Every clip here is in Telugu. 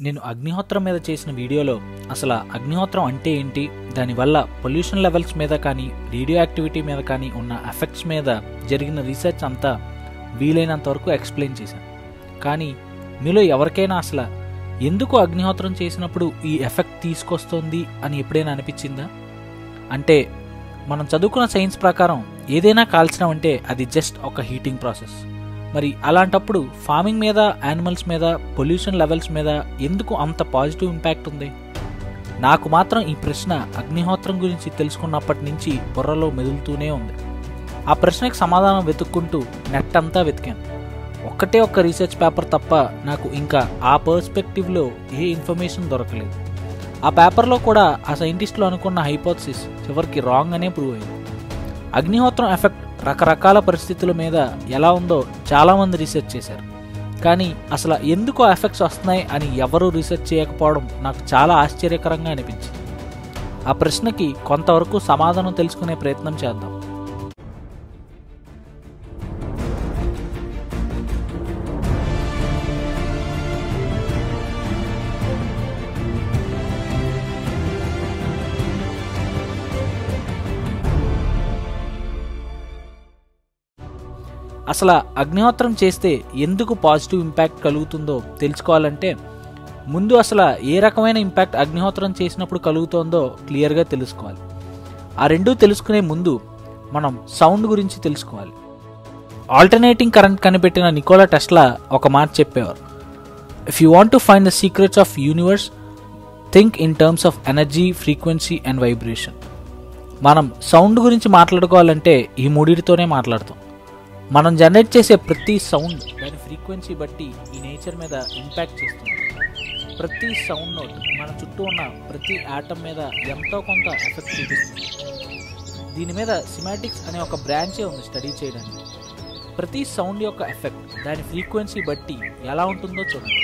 నేను అగ్నిహోత్రం మీద చేసిన వీడియోలో అసలు అగ్నిహోత్రం అంటే ఏంటి? దానివల్ల పొల్యూషన్ లెవెల్స్ మీద కానీ రేడియో యాక్టివిటీ మీద కానీ ఉన్న ఎఫెక్ట్స్ మీద జరిగిన రీసెర్చ్ అంతా వీలైనంత వరకు ఎక్స్ప్లెయిన్ చేశాను. కానీ మీలో ఎవరికైనా అసలు ఎందుకు అగ్నిహోత్రం చేసినప్పుడు ఈ ఎఫెక్ట్ తీసుకొస్తుంది అని ఎప్పుడైనా అనిపించిందా? అంటే మనం చదువుకున్న సైన్స్ ప్రకారం ఏదైనా కాల్చడం అంటే అది జస్ట్ ఒక హీటింగ్ ప్రాసెస్. మరి అలాంటప్పుడు ఫార్మింగ్ మీద యానిమల్స్ మీద పొల్యూషన్ లెవెల్స్ మీద ఎందుకు అంత పాజిటివ్ ఇంపాక్ట్ ఉంది? నాకు మాత్రం ఈ ప్రశ్న అగ్నిహోత్రం గురించి తెలుసుకున్నప్పటి నుంచి బుర్రలో మెదులుతూనే ఉంది. ఆ ప్రశ్నకు సమాధానం వెతుక్కుంటూ నెట్ అంతా వెతికాను. ఒక్కటే ఒక్క రీసెర్చ్ పేపర్ తప్ప నాకు ఇంకా ఆ పర్స్పెక్టివ్లో ఏ ఇన్ఫర్మేషన్ దొరకలేదు. ఆ పేపర్లో కూడా ఆ సైంటిస్టులు అనుకున్న హైపోథసిస్ చివరికి రాంగ్ అనే ప్రూవ్ అయింది. అగ్నిహోత్రం ఎఫెక్ట్ రకరకాల పరిస్థితుల మీద ఎలా ఉందో చాలామంది రీసెర్చ్ చేశారు. కానీ అసలు ఎందుకు ఎఫెక్ట్స్ వస్తున్నాయి అని ఎవరూ రీసెర్చ్ చేయకపోవడం నాకు చాలా ఆశ్చర్యకరంగా అనిపించింది. ఆ ప్రశ్నకి కొంతవరకు సమాధానం తెలుసుకునే ప్రయత్నం చేద్దాం. అసలు అగ్నిహోత్రం చేస్తే ఎందుకు పాజిటివ్ ఇంపాక్ట్ కలుగుతుందో తెలుసుకోవాలంటే ముందు అసలు ఏ రకమైన ఇంపాక్ట్ అగ్నిహోత్రం చేసినప్పుడు కలుగుతుందో క్లియర్గా తెలుసుకోవాలి. ఆ రెండూ తెలుసుకునే ముందు మనం సౌండ్ గురించి తెలుసుకోవాలి. ఆల్టర్నేటింగ్ కరెంట్ కనిపెట్టిన నికోలా టెస్లా ఒక మాట చెప్పేవారు. If you want to find the secrets of universe think in terms of energy frequency and vibration మనం సౌండ్ గురించి మాట్లాడుకోవాలంటే ఈ మూడిటితోనే మాట్లాడతాం. మనం జనరేట్ చేసే ప్రతి సౌండ్ దాని ఫ్రీక్వెన్సీ బట్టి ఈ నేచర్ మీద ఇంపాక్ట్ చేస్తుంది. ప్రతి సౌండ్ నోట్ మన చుట్టూ ఉన్న ప్రతి ఆటం మీద ఎంతో కొంత ఎఫెక్ట్ చూపిస్తుంది. దీని మీద సిమాటిక్స్ అనే ఒక బ్రాంచే ఉంది స్టడీ చేయడానికి. ప్రతి సౌండ్ యొక్క ఎఫెక్ట్ దాని ఫ్రీక్వెన్సీ బట్టి ఎలా ఉంటుందో చూడండి.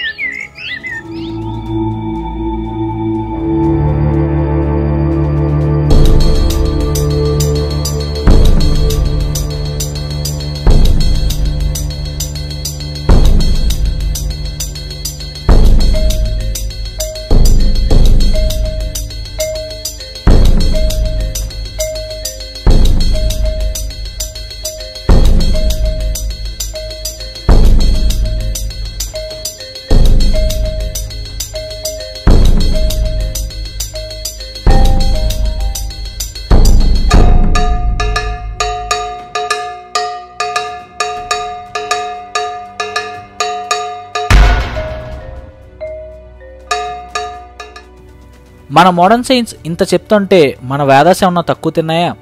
మన మోడర్న్ సైన్స్ ఇంత చెప్తుంటే మన వేదాస్ ఏమన్నా తక్కువ తిన్నాయా?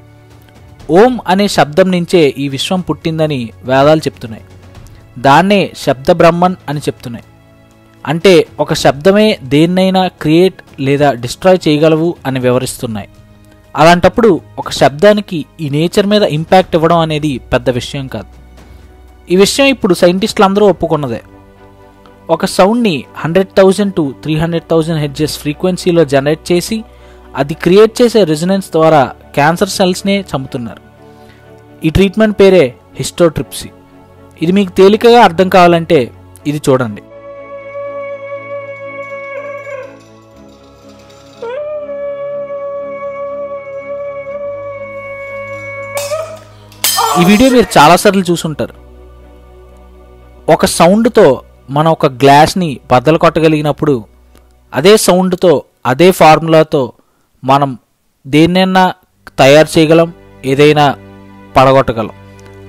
ఓం అనే శబ్దం నుంచే ఈ విశ్వం పుట్టిందని వేదాలు చెప్తున్నాయి. దాన్నే శబ్ద బ్రహ్మన్ అని చెప్తున్నాయి. అంటే ఒక శబ్దమే దేన్నైనా క్రియేట్ లేదా డిస్ట్రాయ్ చేయగలవు అని వివరిస్తున్నాయి. అలాంటప్పుడు ఒక శబ్దానికి ఈ నేచర్ మీద ఇంపాక్ట్ ఇవ్వడం అనేది పెద్ద విషయం కాదు. ఈ విషయం ఇప్పుడు సైంటిస్టులు అందరూ ఒప్పుకున్నదే. ఒక సౌండ్ని hundred thousand to three hundred thousand hertz ఫ్రీక్వెన్సీలో జనరేట్ చేసి అది క్రియేట్ చేసే రెజినెన్స్ ద్వారా క్యాన్సర్ సెల్స్నే చంపుతున్నారు. ఈ ట్రీట్మెంట్ పేరే హిస్టోట్రిప్సీ. ఇది మీకు తేలికగా అర్థం కావాలంటే ఇది చూడండి. ఈ వీడియో మీరు చాలాసార్లు చూసుంటారు. ఒక సౌండ్తో మనం ఒక గ్లాస్ని బద్దలు కొట్టగలిగినప్పుడు అదే సౌండ్తో అదే ఫార్ములాతో మనం దేన్నైనా తయారు చేయగలం ఏదైనా పడగొట్టగలం.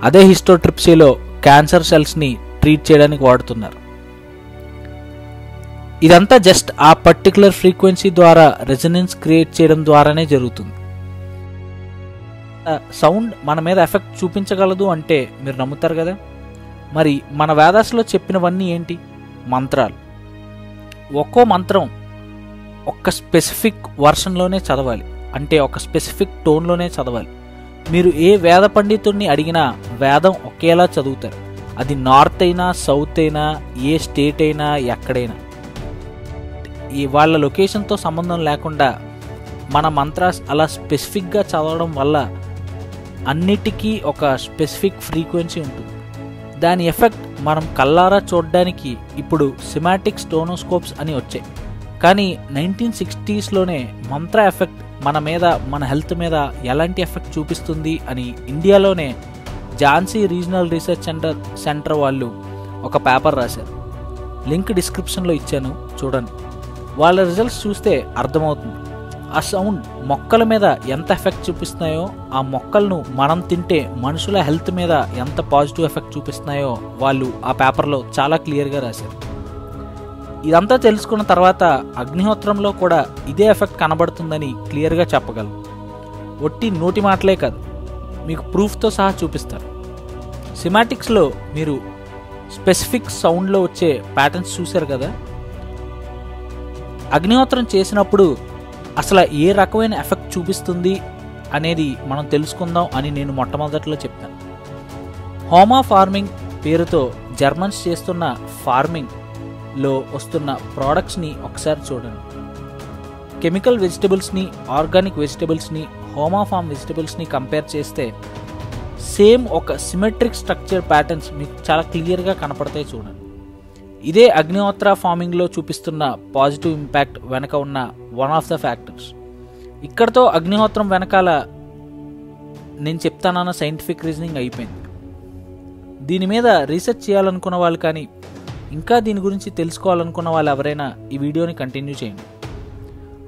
అదే హిస్టోట్రిప్సీలో క్యాన్సర్ సెల్స్ని ట్రీట్ చేయడానికి వాడుతున్నారు. ఇదంతా జస్ట్ ఆ పర్టికులర్ ఫ్రీక్వెన్సీ ద్వారా రెజనెన్స్ క్రియేట్ చేయడం ద్వారానే జరుగుతుంది. సౌండ్ మన మీద ఎఫెక్ట్ చూపించగలదు అంటే మీరు నమ్ముతారు కదా? మరి మన వేదాస్లో చెప్పినవన్నీ ఏంటి? మంత్రాలు. ఒక్కో మంత్రం ఒక్క స్పెసిఫిక్ వర్షన్లోనే చదవాలి. అంటే ఒక స్పెసిఫిక్ టోన్లోనే చదవాలి. మీరు ఏ వేద పండితుడిని అడిగినా వేదం ఒకేలా చదువుతారు. అది నార్త్ అయినా సౌత్ అయినా ఏ స్టేట్ అయినా ఎక్కడైనా. ఈ వాళ్ళ లొకేషన్తో సంబంధం లేకుండా మన మంత్రాస్ అలా స్పెసిఫిక్గా చదవడం వల్ల అన్నిటికీ ఒక స్పెసిఫిక్ ఫ్రీక్వెన్సీ ఉంటుంది. దాని ఎఫెక్ట్ మనం కల్లారా చూడడానికి ఇప్పుడు సిమాటిక్ స్టోనోస్కోప్స్ అని వచ్చాయి కానీ నైన్టీన్ సిక్స్టీస్లోనే మంత్ర ఎఫెక్ట్ మన మీద మన హెల్త్ మీద ఎలాంటి ఎఫెక్ట్ చూపిస్తుంది అని ఇండియాలోనే Jhansi regional research centre centre వాళ్ళు ఒక పేపర్ రాశారు. లింక్ డిస్క్రిప్షన్లో ఇచ్చాను చూడండి. వాళ్ళ రిజల్ట్స్ చూస్తే అర్థమవుతుంది. ఆ సౌండ్ మొక్కల మీద ఎంత ఎఫెక్ట్ చూపిస్తున్నాయో ఆ మొక్కలను మనం తింటే మనుషుల హెల్త్ మీద ఎంత పాజిటివ్ ఎఫెక్ట్ చూపిస్తున్నాయో వాళ్ళు ఆ పేపర్లో చాలా క్లియర్గా రాశారు. ఇదంతా తెలుసుకున్న తర్వాత అగ్నిహోత్రంలో కూడా ఇదే ఎఫెక్ట్ కనబడుతుందని క్లియర్గా చెప్పగలం. ఒట్టి నోటి మాటలే కాదు మీకు ప్రూఫ్తో సహా చూపిస్తారు. సిమాటిక్స్లో మీరు స్పెసిఫిక్ సౌండ్లో వచ్చే ప్యాటర్న్స్ చూశారు కదా? అగ్నిహోత్రం చేసినప్పుడు అసలు ఏ రకమైన ఎఫెక్ట్ చూపిస్తుంది అనేది మనం తెలుసుకుందాం అని నేను మొట్టమొదట్లో చెప్పాను. హోమా ఫార్మింగ్ పేరుతో జర్మన్స్ చేస్తున్న ఫార్మింగ్లో వస్తున్న ప్రోడక్ట్స్ని ఒకసారి చూడండి. కెమికల్ వెజిటబుల్స్ని ఆర్గానిక్ వెజిటబుల్స్ని హోమా ఫార్మ్ వెజిటబుల్స్ని కంపేర్ చేస్తే సేమ్ ఒక సిమెట్రిక్ స్ట్రక్చర్ ప్యాటర్న్స్ మీకు చాలా క్లియర్గా కనపడతాయి చూడండి. ఇదే అగ్నిహోత్ర ఫార్మింగ్లో చూపిస్తున్న పాజిటివ్ ఇంపాక్ట్ వెనక ఉన్న వన్ ఆఫ్ ద ఫ్యాక్టర్స్. ఇక్కడతో అగ్నిహోత్రం వెనకాల నేను చెప్తానన్న సైంటిఫిక్ రీజనింగ్ అయిపోయింది. దీని మీద రీసెర్చ్ చేయాలనుకున్న వాళ్ళు కానీ ఇంకా దీని గురించి తెలుసుకోవాలనుకున్న వాళ్ళు ఎవరైనా ఈ వీడియోని కంటిన్యూ చేయండి.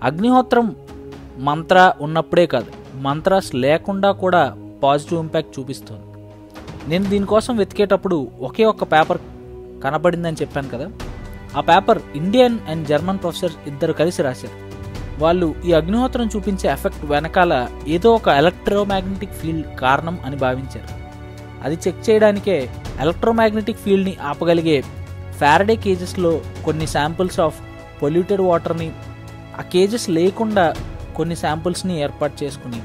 అగ్నిహోత్రం మంత్ర ఉన్నప్పుడే కాదు మంత్రాస్ లేకుండా కూడా పాజిటివ్ ఇంపాక్ట్ చూపిస్తుంది. నేను దీనికోసం వెతికేటప్పుడు ఒకే ఒక్క పేపర్ కనబడిందని చెప్పాను కదా. ఆ paper Indian and German professor ఇద్దరు కలిసి రాశారు. వాళ్ళు ఈ అగ్నిహోత్రం చూపించే ఎఫెక్ట్ వెనకాల ఏదో ఒక ఎలక్ట్రోమాగ్నెటిక్ ఫీల్డ్ కారణం అని భావించారు. అది చెక్ చేయడానికే ఎలక్ట్రోమాగ్నెటిక్ ఫీల్డ్ని ఆపగలిగే ఫారడే కేజెస్లో కొన్ని శాంపుల్స్ ఆఫ్ పొల్యూటెడ్ వాటర్ని ఆ కేజెస్ లేకుండా కొన్ని శాంపుల్స్ని ఏర్పాటు చేసుకుని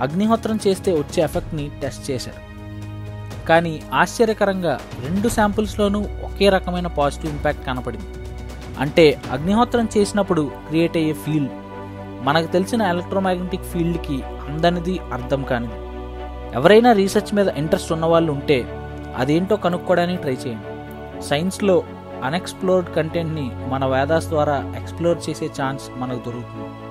అగ్నిహోత్రం చేస్తే వచ్చే ఎఫెక్ట్ని టెస్ట్ చేశారు. కానీ ఆశ్చర్యకరంగా రెండు శాంపుల్స్లోనూ ఒకే రకమైన పాజిటివ్ ఇంపాక్ట్ కనపడింది. అంటే అగ్నిహోత్రం చేసినప్పుడు క్రియేట్ అయ్యే ఫీల్డ్ మనకు తెలిసిన ఎలక్ట్రోమాగ్నెటిక్ ఫీల్డ్కి అందనిది అర్థం కానిది. ఎవరైనా రీసెర్చ్ మీద ఇంట్రెస్ట్ ఉన్నవాళ్ళు ఉంటే అదేంటో కనుక్కోవడానికి ట్రై చేయండి. సైన్స్లో అన్ఎక్స్ప్లోర్డ్ కంటెంట్ని మన వేదాస్ ద్వారా ఎక్స్ప్లోర్ చేసే ఛాన్స్ మనకు దొరుకుతుంది.